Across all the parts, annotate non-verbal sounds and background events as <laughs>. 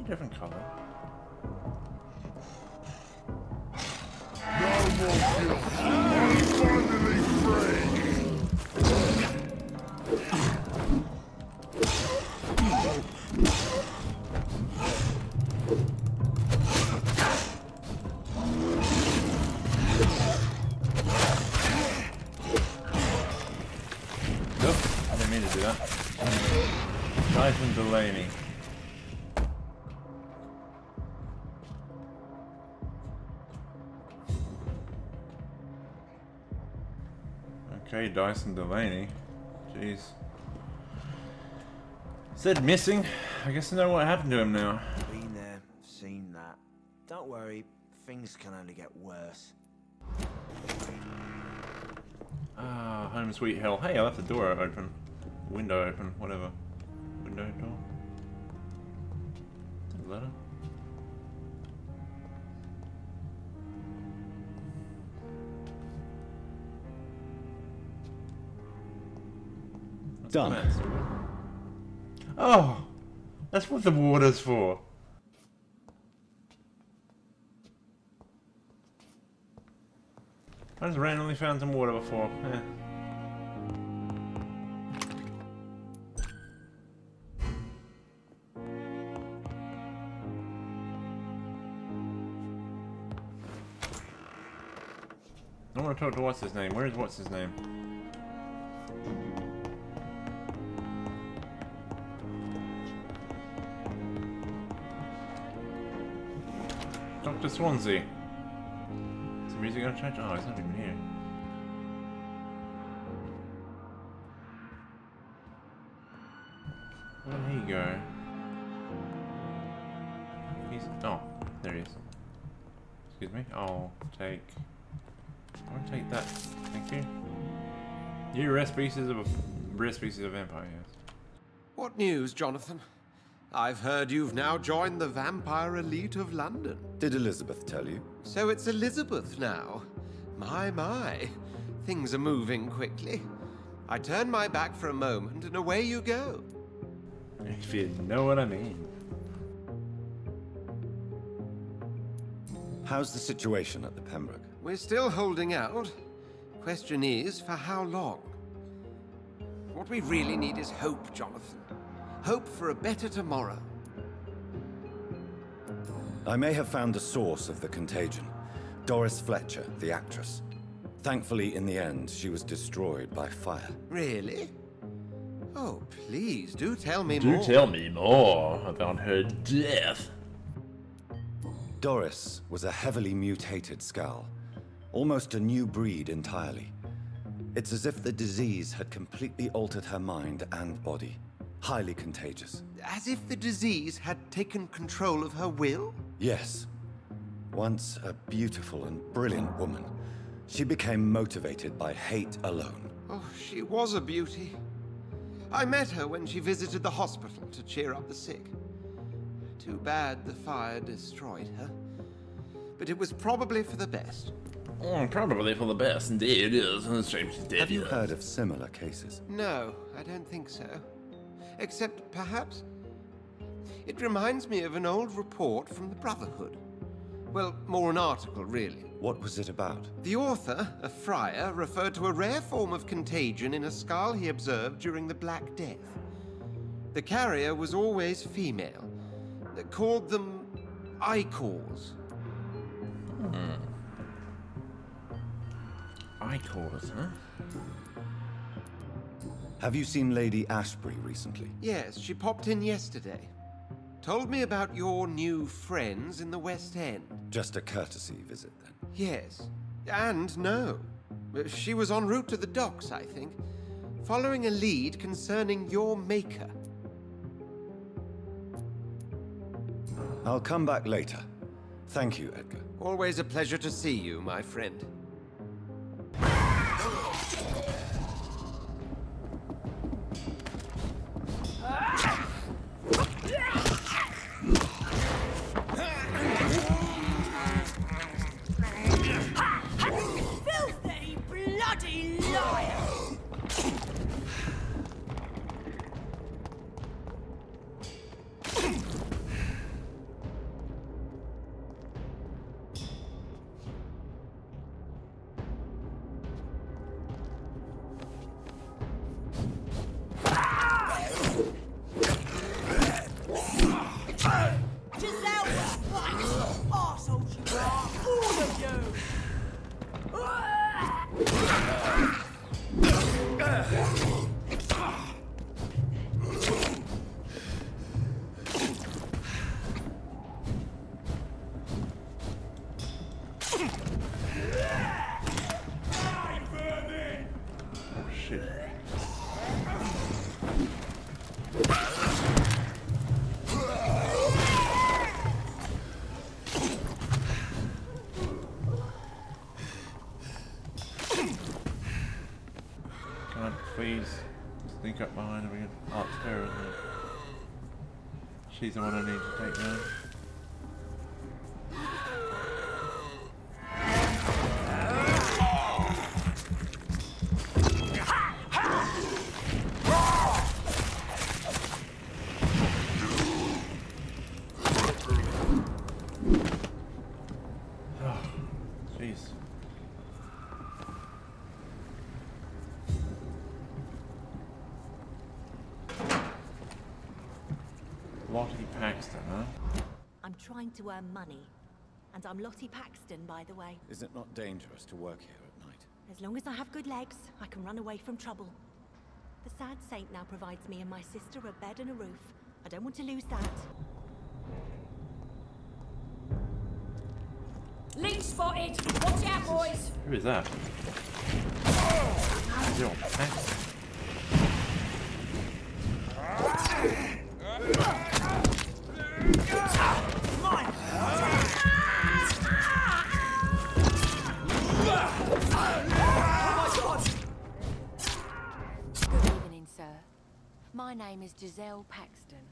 a different color. No more. Dyson Delaney. Jeez. Said missing. I guess I know what happened to him now. Been there, seen that. Don't worry, things can only get worse. Ah, home sweet hell. Hey, I left the door open. Window open, whatever. Window door. Is that a letter? Done. Oh! That's what the water's for. I just randomly found some water before. Eh. I want to talk to what's his name. Where is what's his name? Swansea. Is the music gonna change? Oh, he's not even here. Oh, Where did he go? He's oh, there he is. Excuse me. I'll take. I'll take that. Thank you. You rare species of a rare species of vampire. Yes. What news, Jonathan? I've heard you've now joined the vampire elite of London. Did Elizabeth tell you? So it's Elizabeth now. My, my. Things are moving quickly. I turn my back for a moment and away you go. If you know what I mean. How's the situation at the Pembroke? We're still holding out. Question is, for how long? What we really need is hope, Jonathan. Hope for a better tomorrow. I may have found the source of the contagion. Doris Fletcher, the actress. Thankfully, in the end, she was destroyed by fire. Really? Oh, please, do tell me Do more. Do tell me more about her death. Doris was a heavily mutated Skal. Almost a new breed entirely. It's as if the disease had completely altered her mind and body. Highly contagious. As if the disease had taken control of her will? Yes. Once a beautiful and brilliant woman, she became motivated by hate alone. Oh, she was a beauty. I met her when she visited the hospital to cheer up the sick. Too bad the fire destroyed her. But it was probably for the best. Oh, probably for the best, indeed. It is. It's strange she's dead. Have you heard of similar cases? No, I don't think so. Except perhaps. It reminds me of an old report from the Brotherhood. Well, more an article, really. What was it about? The author, a friar, referred to a rare form of contagion in a Skal he observed during the Black Death. The carrier was always female. They called them Icors. Hmm. I called it, huh? Have you seen Lady Ashbury recently? Yes, she popped in yesterday. Told me about your new friends in the West End. Just a courtesy visit then. Yes. And no. She was en route to the docks, I think, following a lead concerning your maker. I'll come back later. Thank you, Edgar. Always a pleasure to see you, my friend. She's the one I need to take down. Oh, Jeez. Lottie Paxton, huh? I'm trying to earn money. And I'm Lottie Paxton, by the way. Is it not dangerous to work here at night? As long as I have good legs, I can run away from trouble. The Sad Saint now provides me and my sister a bed and a roof. I don't want to lose that. Link spotted! Watch out, boys! Who is that? Oh. Zero Paxton. Good evening, sir. My name is Giselle Paxton,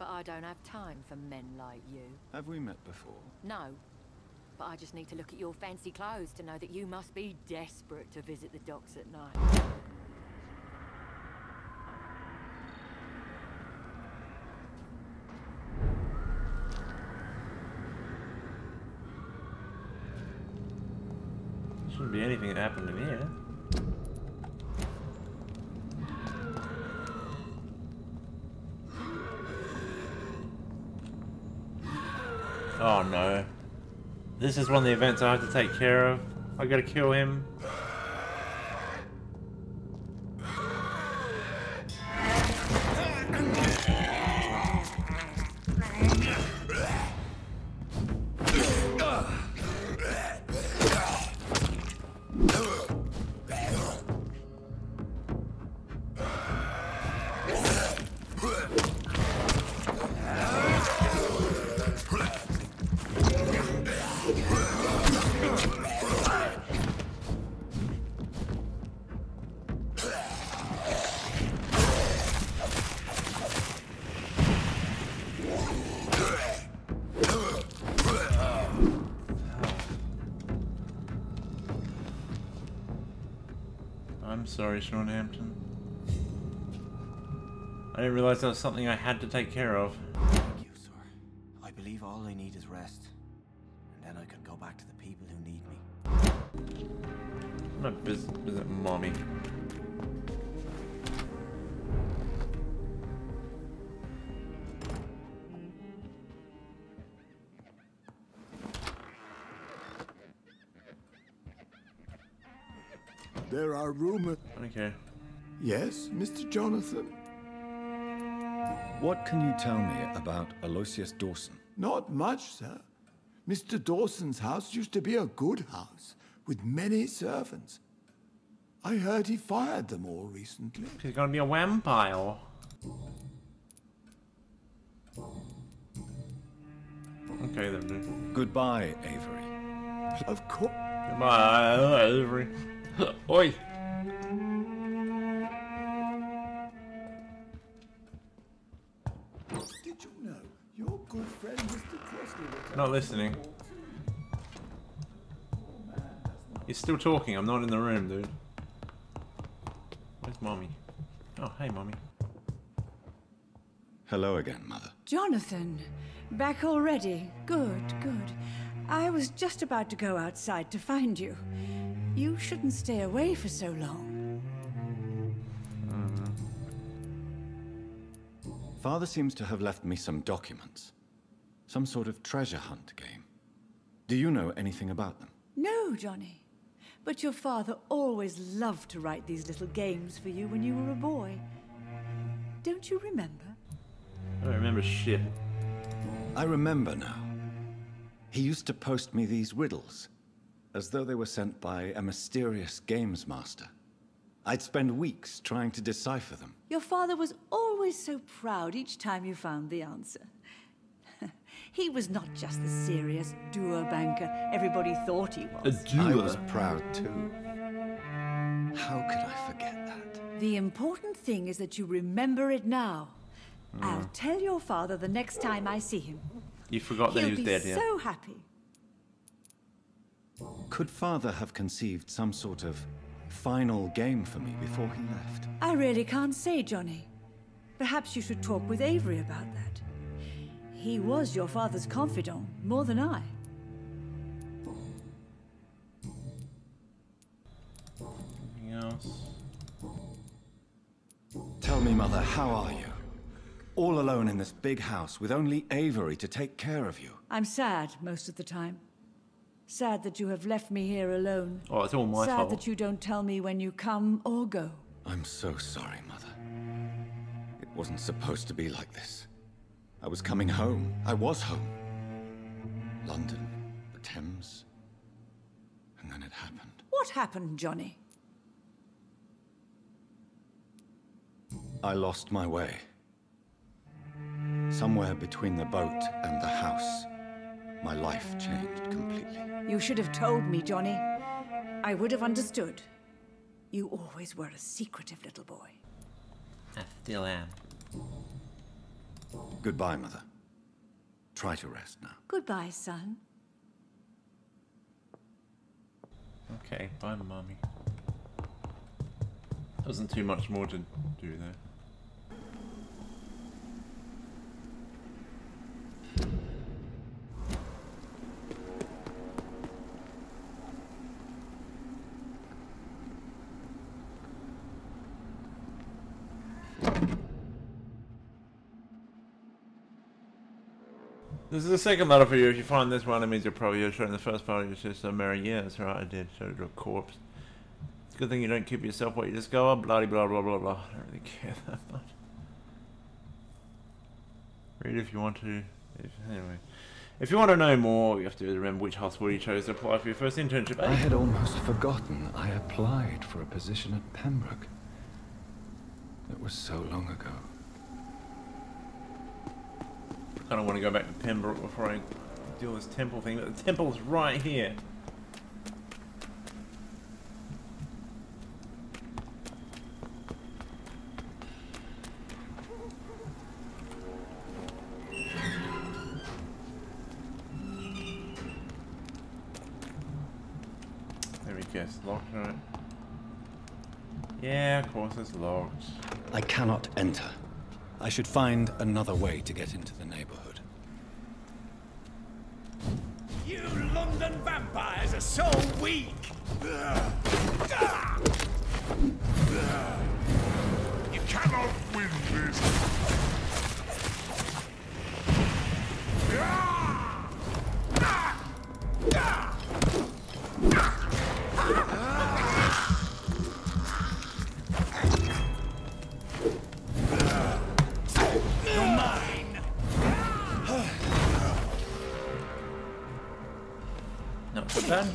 but I don't have time for men like you. Have we met before? No, but I just need to look at your fancy clothes to know that you must be desperate to visit the docks at night. Shouldn't be anything that happened in here. Oh no. This is one of the events I have to take care of. I gotta kill him. Sorry, Sean Hampton. I didn't realize that was something I had to take care of. Thank you, sir. I believe all I need is rest. And then I can go back to the people who need me. I'm gonna vis- visit mommy. There are rumors. Okay. Yes, Mr. Jonathan? What can you tell me about Aloysius Dawson? Not much, sir. Mr. Dawson's house used to be a good house with many servants. I heard he fired them all recently. He's gonna be a vampire. Okay then, dude. Goodbye, Avery. Of course. Goodbye, Avery. <laughs> Oi! Did you know your good friend Mr. Crosley Not listening. He's still talking. I'm not in the room, dude. Where's mommy? Oh, hey, mommy. Hello again, Mother. Jonathan, back already? Good, good. I was just about to go outside to find you. You shouldn't stay away for so long. Uh-huh. Father seems to have left me some documents. Some sort of treasure hunt game. Do you know anything about them? No, Johnny. But your father always loved to write these little games for you when you were a boy. Don't you remember? I don't remember shit. I remember now. He used to post me these riddles, as though they were sent by a mysterious games master. I'd spend weeks trying to decipher them. Your father was always so proud each time you found the answer. <laughs> he was not just the serious doer banker everybody thought he was. I was proud too. How could I forget that? The important thing is that you remember it now. Hmm. I'll tell your father the next time I see him. You forgot that He'll he was be dead, yeah? so happy. Could father have conceived some sort of final game for me before he left? I really can't say, Johnny. Perhaps you should talk with Avery about that. He was your father's confidant, more than I. Anything else? Tell me, Mother, how are you? All alone in this big house with only Avery to take care of you. I'm sad most of the time. Sad that you have left me here alone. Oh, it's all my sad fault. that you don't tell me when you come or go. I'm so sorry, Mother. It wasn't supposed to be like this. I was coming home. I was home. London, the Thames. And then it happened. What happened, Johnny? I lost my way. Somewhere between the boat and the house, my life changed completely. You should have told me, Johnny. I would have understood. You always were a secretive little boy. I still am. Goodbye, Mother. Try to rest now. Goodbye, son. Okay, bye, Mommy. mummy. Wasn't too much more to do there. This is the second letter for you. If you find this one, it means you're probably showing the first part of your sister, Mary. Yeah, that's right, I did. Showed her a corpse. It's a good thing you don't keep yourself what you just discover. Bloody blah blah blah blah. I don't really care <laughs> that much. Read if you want to. If, anyway. If you want to know more, you have to remember which hospital you chose to apply for your first internship. I had almost forgotten I applied for a position at Pembroke. It was so long ago. I kind of want to go back to Pembroke before I do this temple thing, but the temple's right here. There we go, it's locked, right? Yeah, of course it's locked. I cannot enter. I should find another way to get into the neighborhood. You London vampires are so weak! You cannot win this! Not so bad.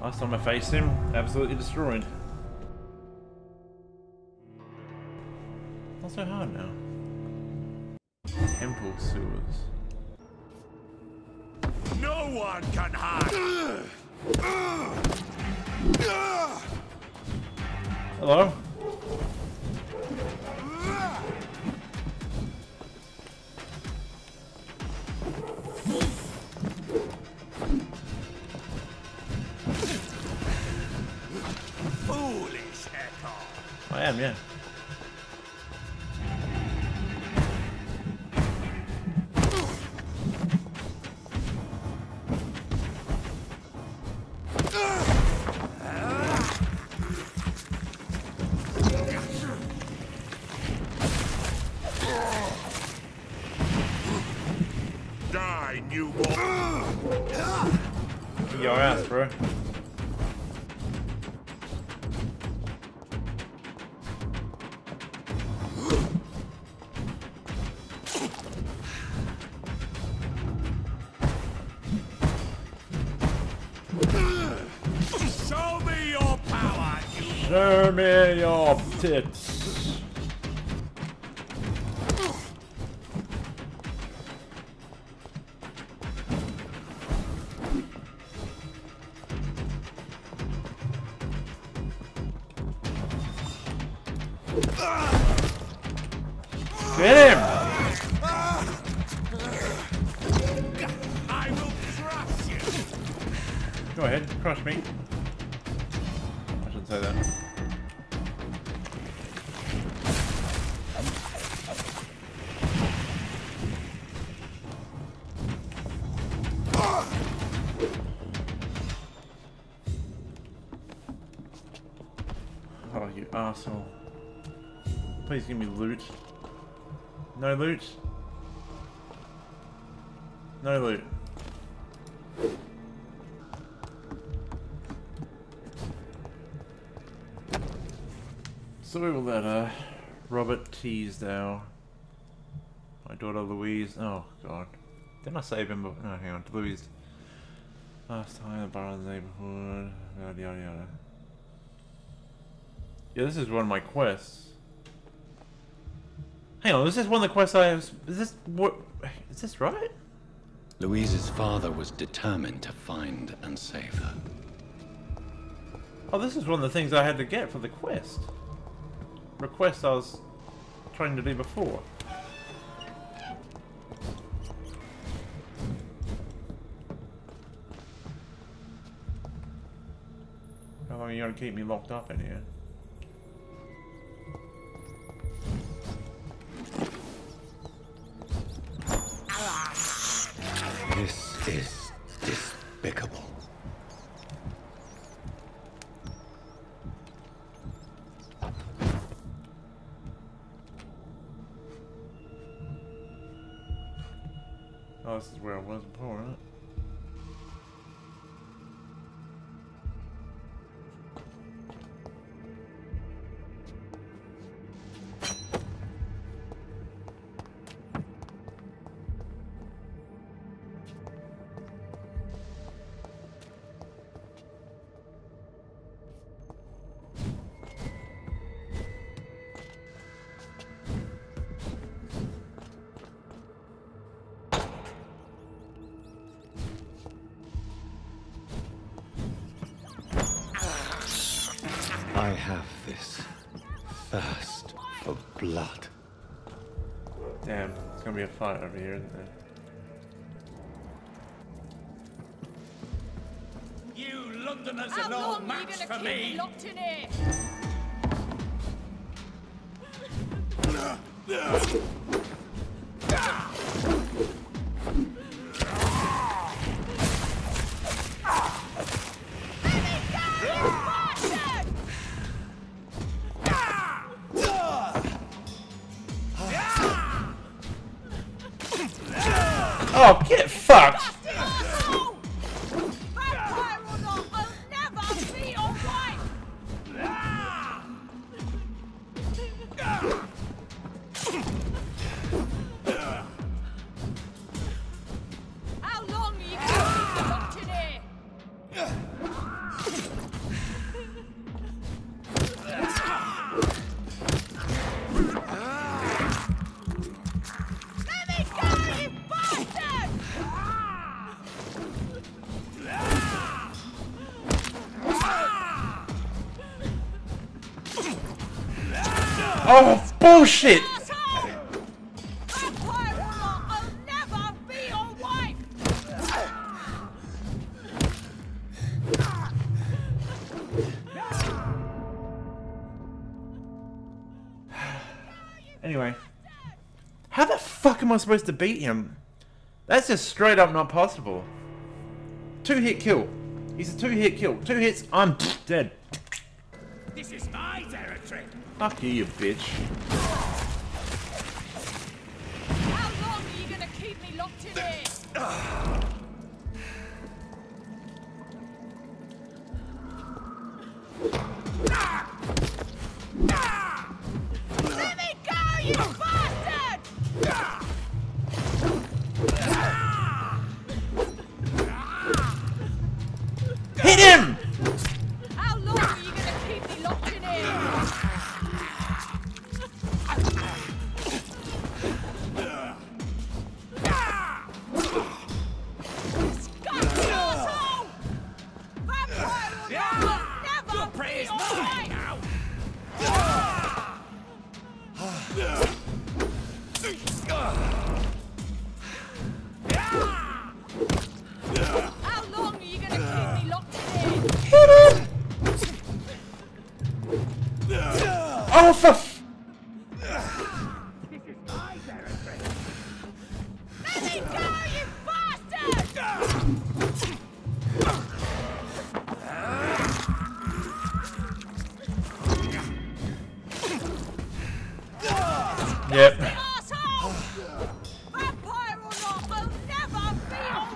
Last time I faced him, absolutely destroyed. Not so hard now. Temple sewers. No one can hide! Hello? Am, yeah. eat it! Get him! Go ahead, crush me. Loot. No loot. No loot. Sorry about that, uh, Robert Teasdale. My daughter Louise. Oh, God. Didn't I save him? before? No, hang on. Louise. Last time, in the neighborhood. Yada, yada, yada. Yeah, this is one of my quests. Hang on, is this one of the quests I have? Is this what? Is this right? Louise's father was determined to find and save her. Oh, this is one of the things I had to get for the quest. Request I was trying to do before. How long are you gonna keep me locked up in here? This have this thirst for blood. Damn, it's gonna be a fight over here, isn't there? You Londoners How are no long match for me. me locked in here? <laughs> Oh, get fucked! Fuck am I supposed to beat him? That's just straight up not possible. Two hit kill. He's a two hit kill. Two hits, I'm <sniffs> dead. This is my territory. Fuck you, you bitch. Hit him!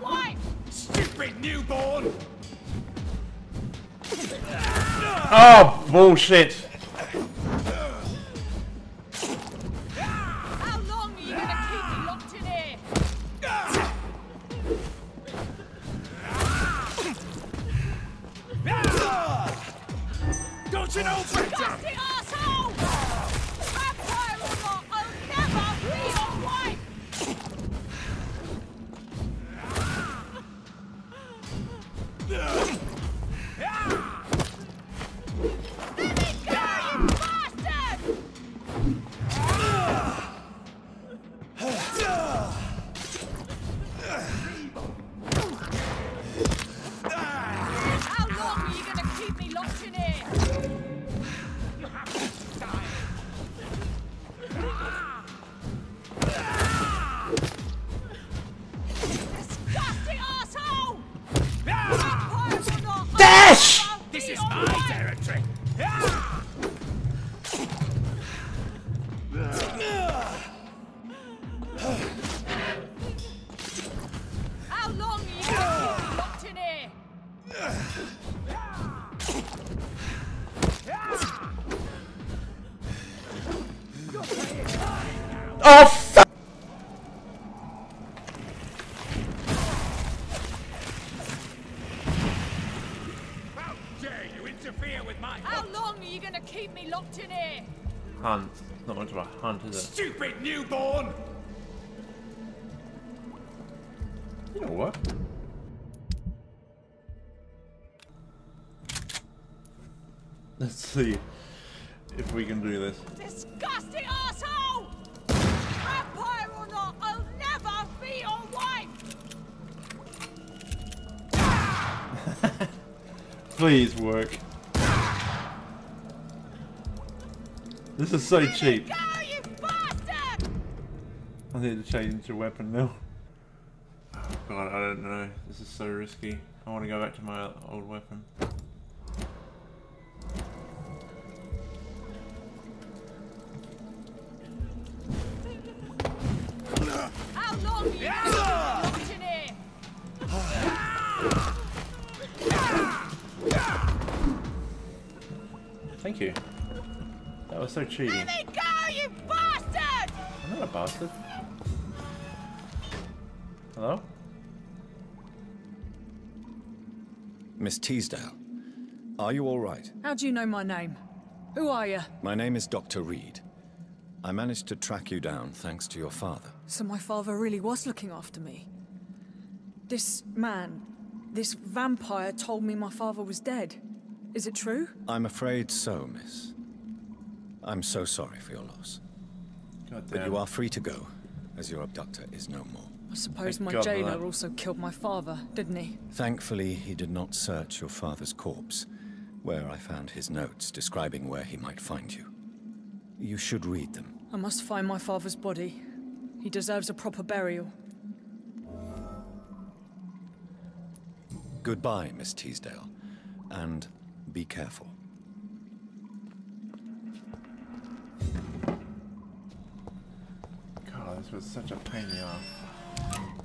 Wife! Stupid newborn! Oh, bullshit. Oh, f- How dare you interfere with my How long are you gonna keep me locked in here? Hunt. Not much of a hunt, is it? stupid newborn? You know what? Let's see if we can do this. Disgusting Please work. This is so cheap. Go! I need to change the weapon now. Oh god, I don't know. This is so risky. I want to go back to my old weapon. That was so cheating. Let me go, you bastard! I'm not a bastard. Hello? Miss Teasdale, are you all right? How do you know my name? Who are you? My name is Dr. Reid. I managed to track you down thanks to your father. So my father really was looking after me. This man, this vampire told me my father was dead. Is it true? I'm afraid so, miss. I'm so sorry for your loss. God But you are free to go, as your abductor is no more. I suppose Thank my God jailer also killed my father, didn't he? Thankfully, he did not search your father's corpse, where I found his notes describing where he might find you. You should read them. I must find my father's body. He deserves a proper burial. Goodbye, Miss Teasdale, and be careful. This was such a pain in the ass.